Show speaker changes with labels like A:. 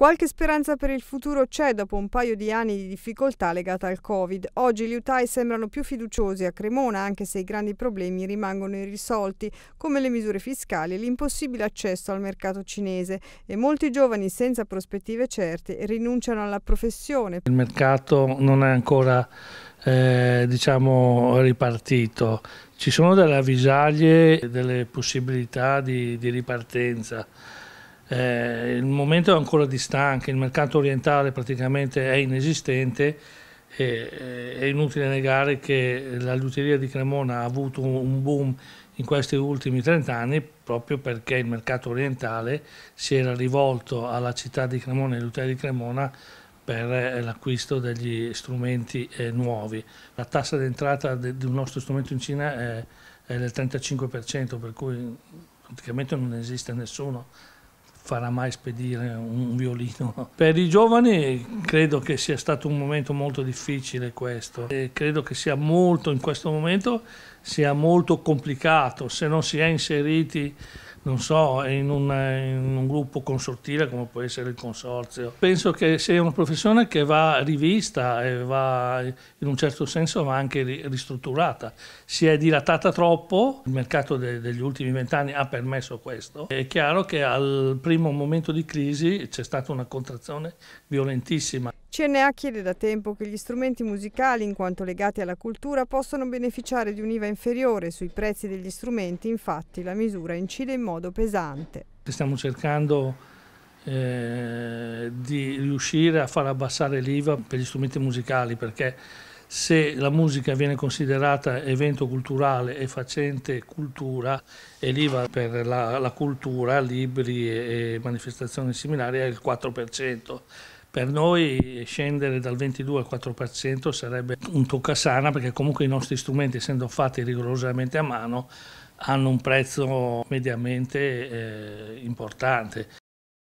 A: Qualche speranza per il futuro c'è dopo un paio di anni di difficoltà legata al Covid. Oggi gli utai sembrano più fiduciosi a Cremona, anche se i grandi problemi rimangono irrisolti, come le misure fiscali e l'impossibile accesso al mercato cinese. E molti giovani senza prospettive certe rinunciano alla professione.
B: Il mercato non è ancora eh, diciamo ripartito. Ci sono delle avvisaglie, delle possibilità di, di ripartenza eh, il momento è ancora distante, il mercato orientale praticamente è inesistente e è inutile negare che la luteria di Cremona ha avuto un boom in questi ultimi 30 anni proprio perché il mercato orientale si era rivolto alla città di Cremona e luteria di Cremona per eh, l'acquisto degli strumenti eh, nuovi. La tassa d'entrata di un nostro strumento in Cina è, è del 35%, per cui praticamente non esiste nessuno farà mai spedire un violino. Per i giovani credo che sia stato un momento molto difficile questo e credo che sia molto, in questo momento, sia molto complicato se non si è inseriti non so, in un, in un, gruppo consortile come può essere il consorzio. Penso che sia una professione che va rivista e va, in un certo senso va anche ristrutturata. Si è dilatata troppo, il mercato de, degli ultimi vent'anni ha permesso questo. È chiaro che al primo momento di crisi c'è stata una contrazione violentissima.
A: CNA chiede da tempo che gli strumenti musicali, in quanto legati alla cultura, possano beneficiare di un'IVA inferiore sui prezzi degli strumenti, infatti la misura incide in modo pesante.
B: Stiamo cercando eh, di riuscire a far abbassare l'IVA per gli strumenti musicali perché se la musica viene considerata evento culturale e facente cultura e l'IVA per la, la cultura, libri e, manifestazioni similari è il 4%. Per noi scendere dal 22 al 4% sarebbe un toccasana perché comunque i nostri strumenti, essendo fatti rigorosamente a mano, hanno un prezzo mediamente eh, importante.